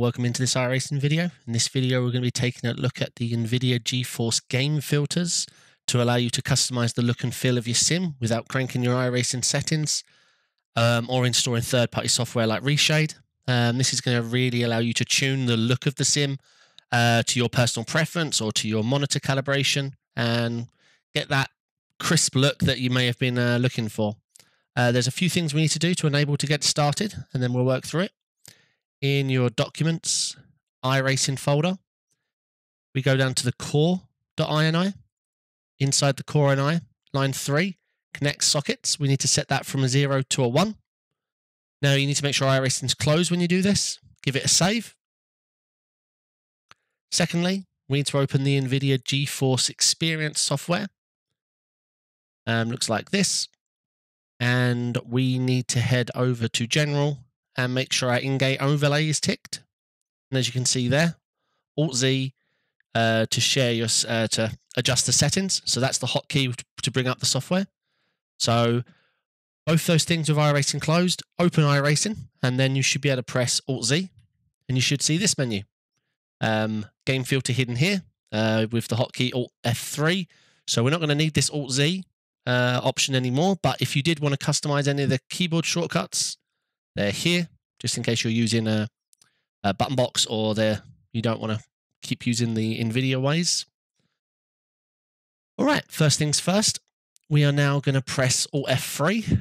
welcome into this iRacing video. In this video, we're going to be taking a look at the NVIDIA GeForce game filters to allow you to customize the look and feel of your sim without cranking your iRacing settings um, or installing third-party software like Reshade. Um, this is going to really allow you to tune the look of the sim uh, to your personal preference or to your monitor calibration and get that crisp look that you may have been uh, looking for. Uh, there's a few things we need to do to enable to get started, and then we'll work through it in your documents iRacing folder, we go down to the core.ini. Inside the core ini, line 3, connect sockets. We need to set that from a 0 to a 1. Now you need to make sure iRacing's closed when you do this. Give it a save. Secondly, we need to open the NVIDIA GeForce Experience software. Um, looks like this. And we need to head over to General and make sure our in-game overlay is ticked. And as you can see there, Alt Z uh, to share your uh, to adjust the settings. So that's the hotkey to bring up the software. So both those things with iRacing closed, open iRacing, and then you should be able to press Alt Z, and you should see this menu. Um, game filter hidden here uh, with the hotkey Alt F3. So we're not going to need this Alt Z uh, option anymore. But if you did want to customize any of the keyboard shortcuts, here, just in case you're using a, a button box or they you don't want to keep using the NVIDIA ways. All right, first things first, we are now going to press Alt F3.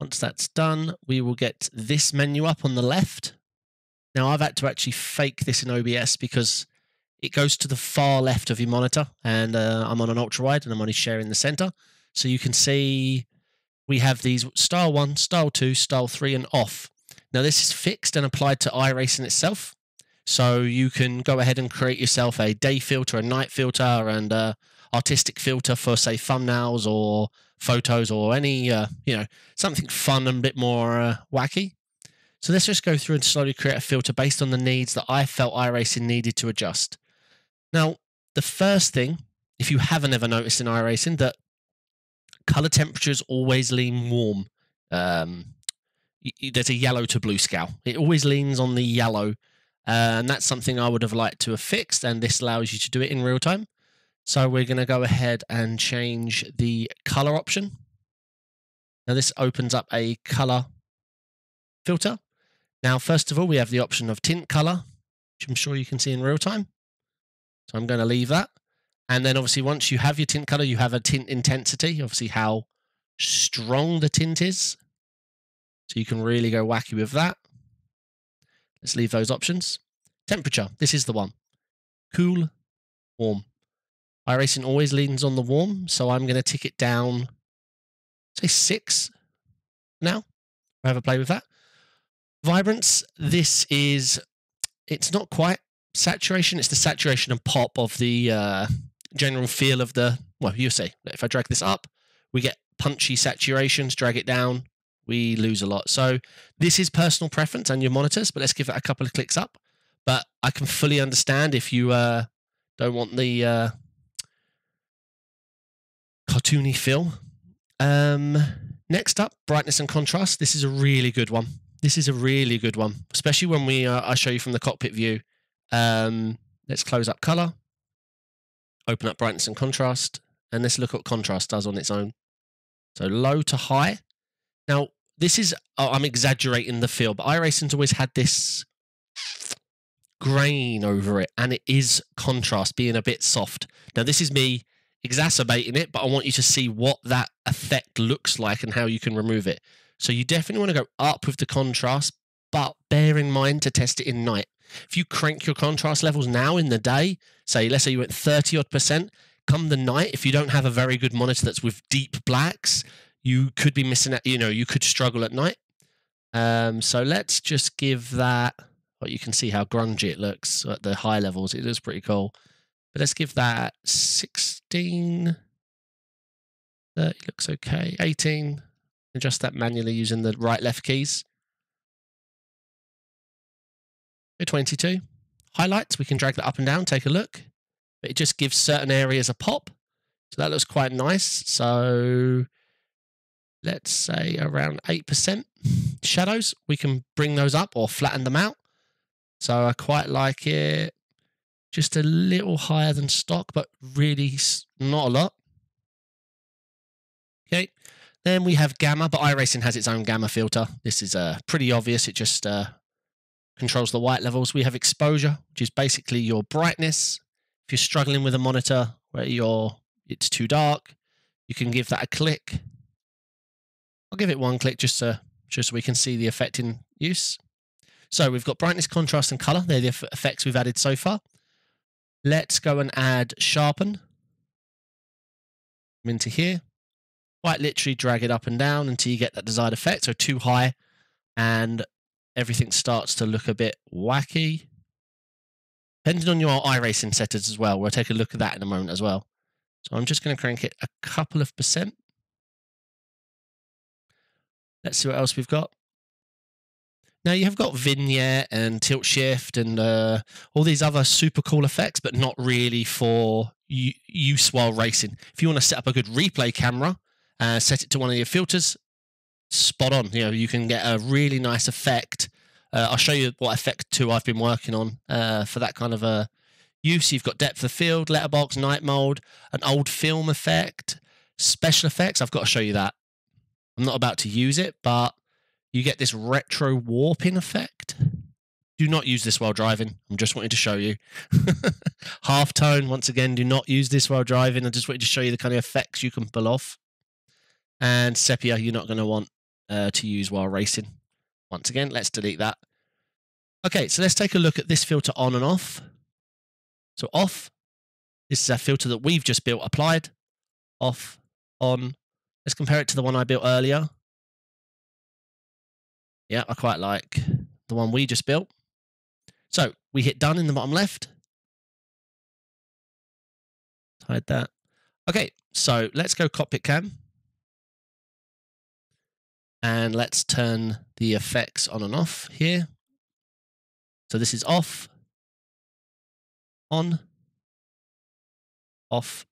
Once that's done, we will get this menu up on the left. Now, I've had to actually fake this in OBS because it goes to the far left of your monitor, and uh, I'm on an ultra wide and I'm only sharing the center. So you can see we have these style 1, style 2, style 3, and off. Now this is fixed and applied to iRacing itself. So you can go ahead and create yourself a day filter, a night filter, and a artistic filter for say thumbnails or photos or any, uh, you know, something fun and a bit more uh, wacky. So let's just go through and slowly create a filter based on the needs that I felt iRacing needed to adjust. Now, the first thing, if you haven't ever noticed in iRacing, that color temperatures always lean warm. Um, there's a yellow to blue scale. It always leans on the yellow. Uh, and that's something I would have liked to have fixed. And this allows you to do it in real time. So we're going to go ahead and change the color option. Now this opens up a color filter. Now, first of all, we have the option of tint color, which I'm sure you can see in real time. So I'm going to leave that. And then obviously once you have your tint color, you have a tint intensity, obviously how strong the tint is. So you can really go wacky with that. Let's leave those options. Temperature, this is the one. Cool, warm. iRacing always leans on the warm, so I'm going to tick it down, say six now. I have a play with that. Vibrance, this is, it's not quite saturation. It's the saturation and pop of the uh, general feel of the, well, you see, if I drag this up, we get punchy saturations, drag it down, we lose a lot. So this is personal preference and your monitors, but let's give it a couple of clicks up. But I can fully understand if you uh, don't want the uh, cartoony feel. Um, next up, brightness and contrast. This is a really good one. This is a really good one, especially when we uh, I show you from the cockpit view. Um, let's close up color open up brightness and contrast, and let's look at what contrast does on its own. So low to high. Now, this is, oh, I'm exaggerating the feel, but iRacing's always had this grain over it, and it is contrast being a bit soft. Now, this is me exacerbating it, but I want you to see what that effect looks like and how you can remove it. So you definitely want to go up with the contrast, but bear in mind to test it in night. If you crank your contrast levels now in the day, say, let's say you went 30 odd percent, come the night, if you don't have a very good monitor that's with deep blacks, you could be missing out, you know, you could struggle at night. Um, so let's just give that, well, you can see how grungy it looks at the high levels. It is pretty cool. But let's give that 16. 30 looks okay. 18. Adjust that manually using the right left keys. 22. Highlights, we can drag that up and down, take a look. It just gives certain areas a pop. So that looks quite nice. So let's say around 8% shadows. We can bring those up or flatten them out. So I quite like it just a little higher than stock, but really not a lot. Okay, then we have gamma, but iRacing has its own gamma filter. This is uh, pretty obvious. It just uh, controls the white levels. We have exposure, which is basically your brightness. If you're struggling with a monitor where you're it's too dark, you can give that a click. I'll give it one click just so, just so we can see the effect in use. So we've got brightness, contrast, and color. They're the effects we've added so far. Let's go and add sharpen Come into here. Quite literally drag it up and down until you get that desired effect. So too high and everything starts to look a bit wacky. Depending on your iRacing settings as well. We'll take a look at that in a moment as well. So I'm just going to crank it a couple of percent. Let's see what else we've got. Now you have got vignette and tilt shift and uh, all these other super cool effects, but not really for use while racing. If you want to set up a good replay camera, uh, set it to one of your filters, spot on. You know, you can get a really nice effect. Uh, I'll show you what effect two I've been working on uh, for that kind of a use. You've got depth of field, letterbox, night mode, an old film effect, special effects. I've got to show you that. I'm not about to use it, but you get this retro warping effect. Do not use this while driving. I'm just wanting to show you. Half tone, once again, do not use this while driving. I just wanted to show you the kind of effects you can pull off. And sepia, you're not going to want uh, to use while racing. Once again, let's delete that. Okay, so let's take a look at this filter on and off. So off, this is a filter that we've just built, applied, off, on. Let's compare it to the one I built earlier. Yeah, I quite like the one we just built. So we hit done in the bottom left. Hide that. Okay, so let's go cockpit cam. And let's turn the effects on and off here. So this is off, on, off,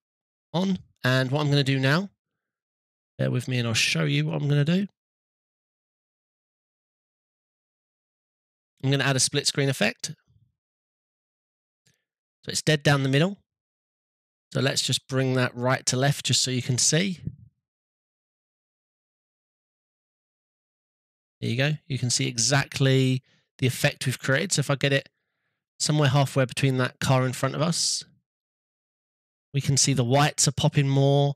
on. And what I'm going to do now, bear with me and I'll show you what I'm going to do. I'm going to add a split screen effect. So it's dead down the middle. So let's just bring that right to left just so you can see. There you go. You can see exactly the effect we've created. So if I get it somewhere halfway between that car in front of us, we can see the whites are popping more.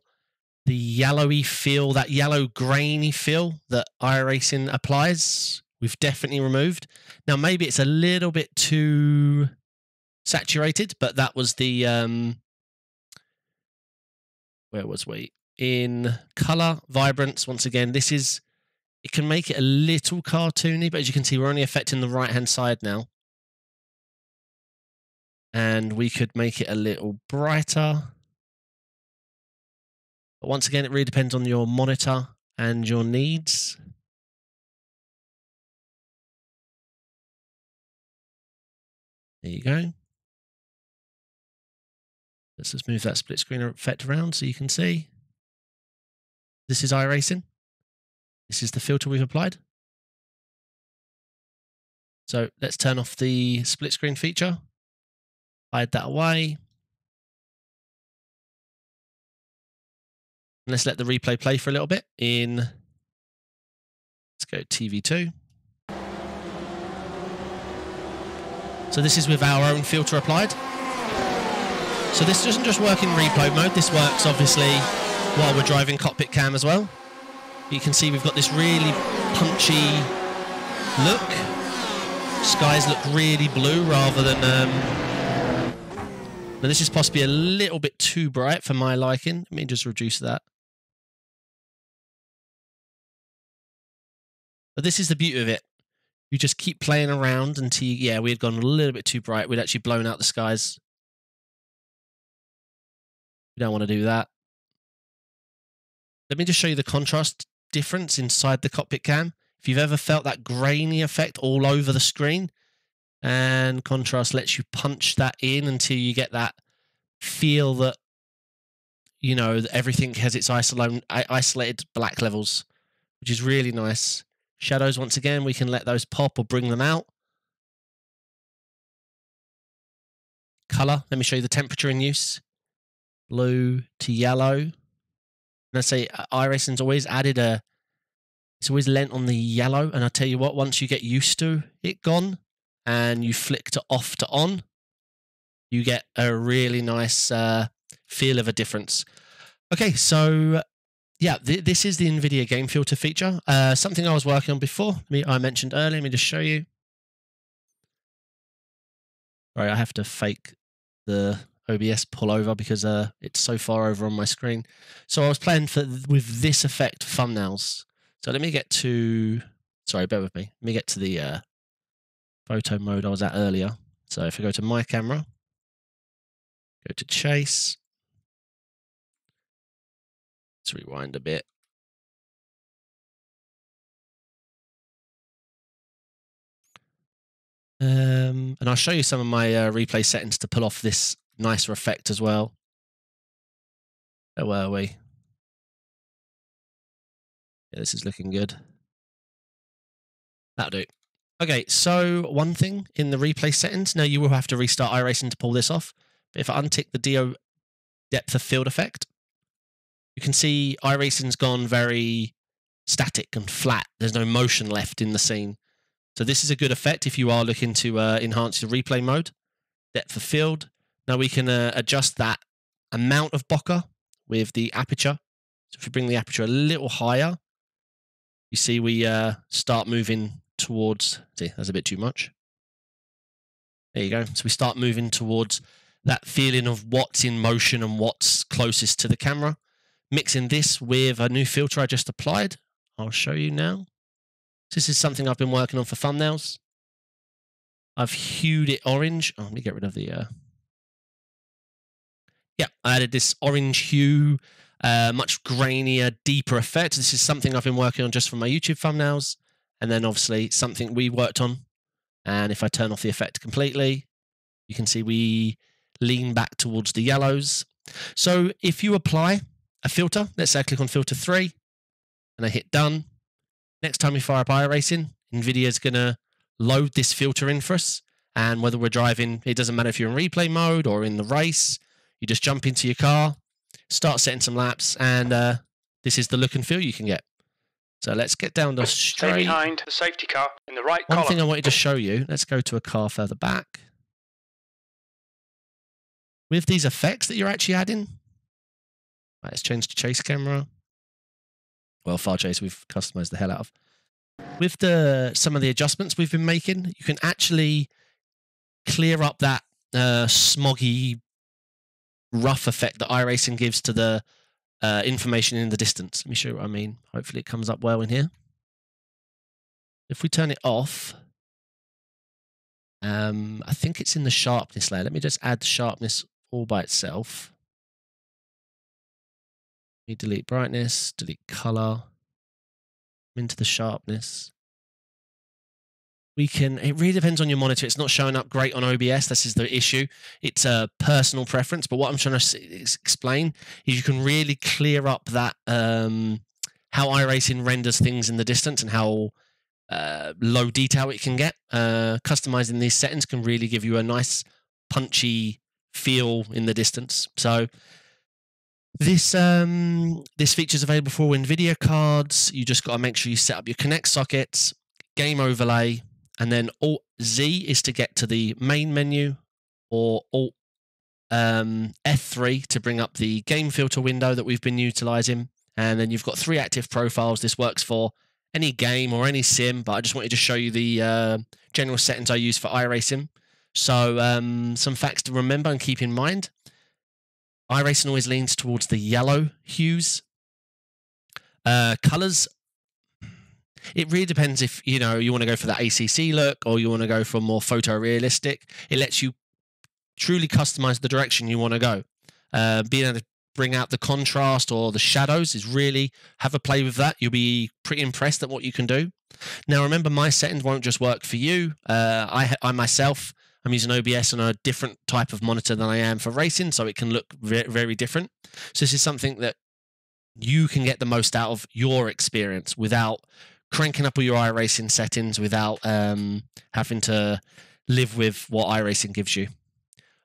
The yellowy feel, that yellow grainy feel that iRacing applies, we've definitely removed. Now, maybe it's a little bit too saturated, but that was the um, where was we in color vibrance? Once again, this is it can make it a little cartoony, but as you can see, we're only affecting the right hand side now. And we could make it a little brighter. But once again, it really depends on your monitor and your needs. There you go. Let's just move that split screen effect around so you can see. This is iRacing. This is the filter we've applied. So let's turn off the split screen feature. Hide that away. And let's let the replay play for a little bit in, let's go TV2. So this is with our own filter applied. So this doesn't just work in replay mode, this works obviously while we're driving cockpit cam as well. You can see we've got this really punchy look. Skies look really blue rather than... Um... Now this is possibly a little bit too bright for my liking. Let me just reduce that. But this is the beauty of it. You just keep playing around until, you, yeah, we had gone a little bit too bright. We'd actually blown out the skies. We don't want to do that. Let me just show you the contrast difference inside the cockpit cam. If you've ever felt that grainy effect all over the screen, and contrast lets you punch that in until you get that feel that you know everything has its isolated black levels. which is really nice. Shadows, once again, we can let those pop or bring them out. Color, let me show you the temperature in use. Blue to yellow. And I say uh, iRacing's always added a, it's always lent on the yellow. And I tell you what, once you get used to it gone and you flick to off to on, you get a really nice uh, feel of a difference. Okay, so yeah, th- this is the NVIDIA Game Filter feature. Uh, something I was working on before. Me, I mentioned earlier. Let me just show you. Sorry, I have to fake the OBS pull over because uh, it's so far over on my screen. So I was playing for with this effect thumbnails. So let me get to. Sorry, bear with me. Let me get to the uh, photo mode I was at earlier. So if I go to my camera, go to chase, Let's rewind a bit. Um, and I'll show you some of my uh, replay settings to pull off this nicer effect as well. Where were we? Yeah, this is looking good. That'll do. Okay, so one thing in the replay settings, now you will have to restart iRacing to pull this off. But if I untick the DO depth of field effect, you can see iRacing's gone very static and flat. There's no motion left in the scene. So this is a good effect if you are looking to uh, enhance your replay mode. Depth of field. Now we can uh, adjust that amount of bokeh with the aperture. So if we bring the aperture a little higher, you see we uh, start moving towards, see, that's a bit too much. There you go. So we start moving towards that feeling of what's in motion and what's closest to the camera mixing this with a new filter I just applied. I'll show you now. This is something I've been working on for thumbnails. I've hued it orange. Oh, let me get rid of the... Uh... Yeah, I added this orange hue, uh, much grainier, deeper effect. This is something I've been working on just for my YouTube thumbnails. And then obviously something we worked on. And if I turn off the effect completely, you can see we lean back towards the yellows. So if you apply a filter. Let's say I click on filter three and I hit done. Next time we fire up iRacing, NVIDIA is going to load this filter in for us. And whether we're driving, it doesn't matter if you're in replay mode or in the race, you just jump into your car, start setting some laps, and uh, this is the look and feel you can get. So let's get down the straight. Stay behind the safety car in the right One column. thing I wanted to show you, let's go to a car further back. With these effects that you're actually adding, Right, let's change to chase camera. Well, far chase we've customized the hell out of. With the some of the adjustments we've been making, you can actually clear up that uh, smoggy, rough effect that iRacing gives to the uh, information in the distance. Let me show you what I mean. Hopefully it comes up well in here. If we turn it off, um, I think it's in the sharpness layer. Let me just add the sharpness all by itself me delete brightness, delete color, into the sharpness. We can, it really depends on your monitor. It's not showing up great on OBS. This is the issue. It's a personal preference, but what I'm trying to explain is you can really clear up that, um, how iRacing renders things in the distance and how uh, low detail it can get. Uh, customizing these settings can really give you a nice punchy feel in the distance. So this um, this feature is available for NVIDIA cards. You just got to make sure you set up your Connect sockets, game overlay, and then Alt Z is to get to the main menu, or Alt um, F3 to bring up the game filter window that we've been utilizing. And then you've got three active profiles. This works for any game or any sim, but I just wanted to show you the uh, general settings I use for iRacing. So um, some facts to remember and keep in mind iRacing always leans towards the yellow hues. Uh, colors, it really depends if you know you want to go for that ACC look or you want to go for more photorealistic. It lets you truly customize the direction you want to go. Uh, being able to bring out the contrast or the shadows is really have a play with that. You'll be pretty impressed at what you can do. Now, remember, my settings won't just work for you. Uh, I, I myself I'm using OBS on a different type of monitor than I am for racing, so it can look very, very different. So this is something that you can get the most out of your experience without cranking up all your iRacing settings, without um, having to live with what iRacing gives you.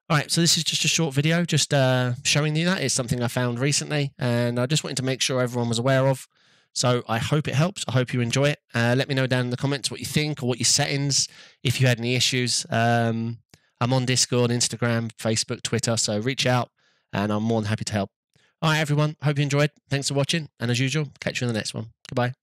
All right, so this is just a short video, just uh, showing you that. It's something I found recently, and I just wanted to make sure everyone was aware of. So I hope it helps. I hope you enjoy it. Uh, let me know down in the comments what you think or what your settings, if you had any issues. Um, I'm on Discord, Instagram, Facebook, Twitter, so reach out, and I'm more than happy to help. All right, everyone. Hope you enjoyed. Thanks for watching, and as usual, catch you in the next one. Goodbye.